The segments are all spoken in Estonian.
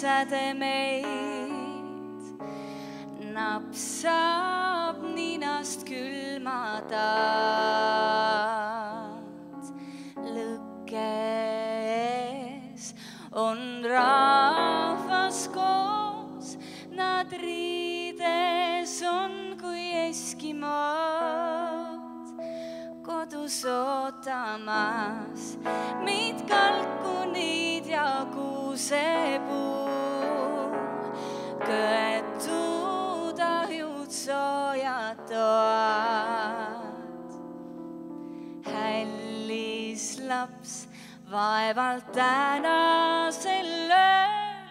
sädemeid. naps saab ninast külmadat. lõkkes on rahvas koos, nad riides on kui eskimood kodus ootamas meid kalkunid ja kuusepuu, köetud ahjud, soojad toad. hällis laps vaevalt tänasel ööl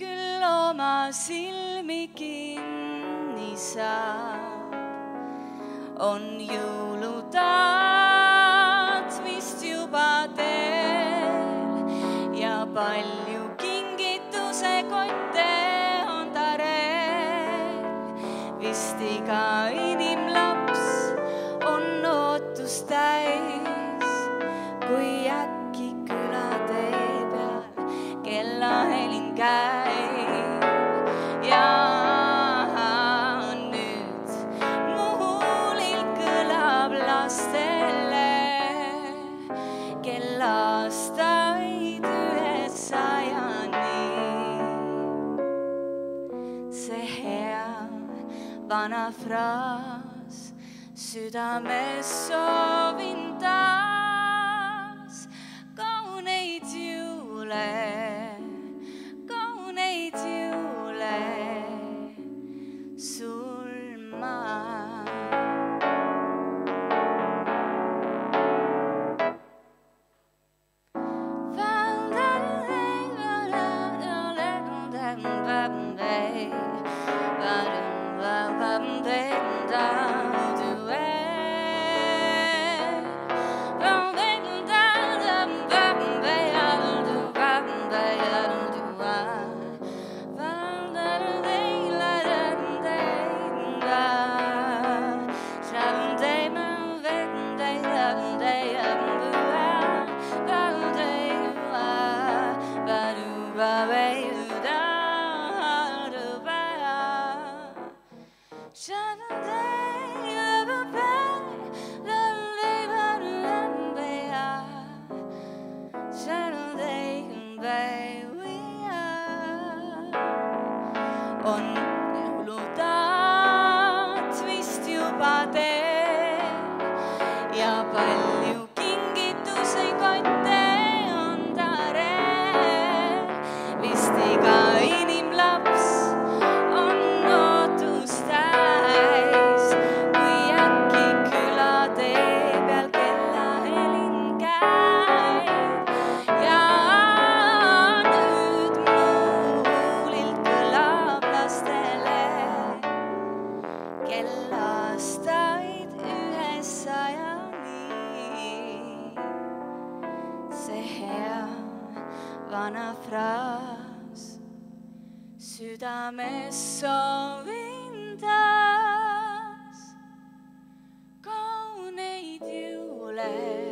küll oma silmi kinni saab on jõulutaat kingituse kotte on tarel. vist iga inimlaps on ootust täis, vana fraas südames soovin taas ja palju vana fraas südames soovin taas kauneid jõule